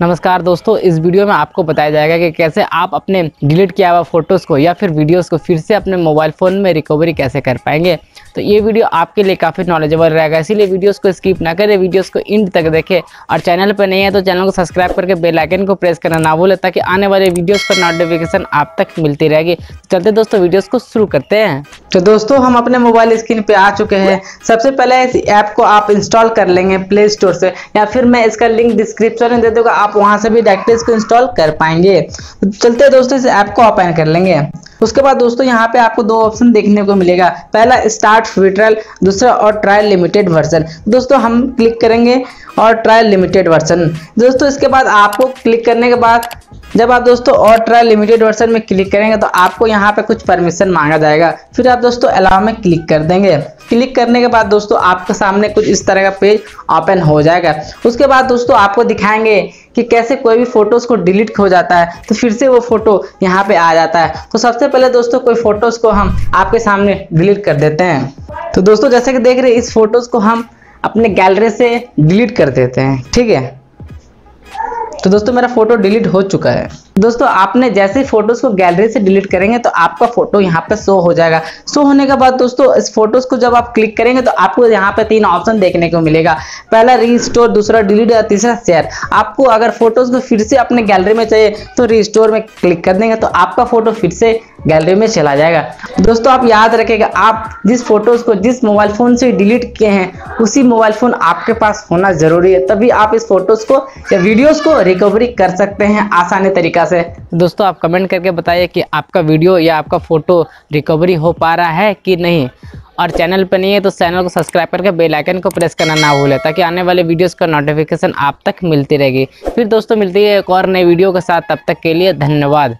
नमस्कार दोस्तों, इस वीडियो में आपको बताया जाएगा कि कैसे आप अपने डिलीट किया हुआ फ़ोटोज़ को या फिर वीडियोस को फिर से अपने मोबाइल फ़ोन में रिकवरी कैसे कर पाएँगे। तो ये वीडियो आपके लिए काफ़ी नॉलेजेबल रहेगा, इसीलिए वीडियोस को स्किप ना करें वीडियोस को इंड तक देखें। और चैनल पर नहीं है तो चैनल को सब्सक्राइब करके बेल आइकन को प्रेस करना ना भूलें, ताकि आने वाले वीडियोस पर नोटिफिकेशन आप तक मिलती रहेगी। चलते दोस्तों वीडियोज़ को शुरू करते हैं। तो दोस्तों, हम अपने मोबाइल स्क्रीन पे आ चुके हैं। सबसे पहले इस ऐप को आप इंस्टॉल कर लेंगे प्ले स्टोर से, या फिर मैं इसका लिंक डिस्क्रिप्शन में दे दूँगा, आप वहाँ से भी डायरेक्टली इसको इंस्टॉल कर पाएँगे। तो चलते दोस्तों, इस ऐप को ओपन कर लेंगे। उसके बाद दोस्तों, यहाँ पे आपको दो ऑप्शन देखने को मिलेगा। पहला स्टार्ट फ्री ट्रायल दूसरा, और ट्रायल लिमिटेड वर्जन दोस्तों, हम क्लिक करेंगे और ट्रायल लिमिटेड वर्जन दोस्तों, इसके बाद आपको क्लिक करने के बाद जब आप दोस्तों और ट्रायल लिमिटेड वर्जन में क्लिक करेंगे तो आपको यहाँ पे कुछ परमिशन मांगा जाएगा। फिर आप दोस्तों अलाव में क्लिक कर देंगे। क्लिक करने के बाद दोस्तों आपके सामने कुछ इस तरह का पेज ओपन हो जाएगा। उसके बाद दोस्तों आपको दिखाएँगे कि कैसे कोई भी फ़ोटोज़ को डिलीट हो जाता है तो फिर से वो फ़ोटो यहाँ पे आ जाता है। तो सबसे पहले दोस्तों कोई फ़ोटोज़ को हम आपके सामने डिलीट कर देते हैं। तो दोस्तों जैसे कि देख रहे इस फ़ोटोज़ को हम अपने गैलरी से डिलीट कर देते हैं, ठीक है? तो दोस्तों, मेरा फ़ोटो डिलीट हो चुका है। दोस्तों, आपने जैसे फ़ोटोज़ को गैलरी से डिलीट करेंगे तो आपका फ़ोटो यहाँ पे शो हो जाएगा। शो होने के बाद दोस्तों, इस फ़ोटोज़ को जब आप क्लिक करेंगे तो आपको यहाँ पे तीन ऑप्शन देखने को मिलेगा। पहला रीस्टोर दूसरा डिलीट और तीसरा शेयर आपको अगर फ़ोटोज़ को फिर से अपने गैलरी में चाहिए तो रीस्टोर में क्लिक कर देंगे तो आपका फ़ोटो फिर से गैलरी में चला जाएगा। दोस्तों, आप याद रखेगा आप जिस फ़ोटोज़ को जिस मोबाइल फ़ोन से डिलीट किए हैं, उसी मोबाइल फ़ोन आपके पास होना ज़रूरी है। तभी आप इस फ़ोटोज़ को या वीडियोज़ को रिकवरी कर सकते हैं आसानी तरीका से। दोस्तों, आप कमेंट करके बताइए कि आपका वीडियो या आपका फ़ोटो रिकवरी हो पा रहा है कि नहीं। और चैनल पर नहीं है तो चैनल को सब्सक्राइब करके बेल आइकन को प्रेस करना ना भूलें, ताकि आने वाले वीडियोस का नोटिफिकेशन आप तक मिलती रहेगी। फिर दोस्तों, मिलती है एक और नए वीडियो के साथ। तब तक के लिए धन्यवाद।